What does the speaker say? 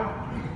out.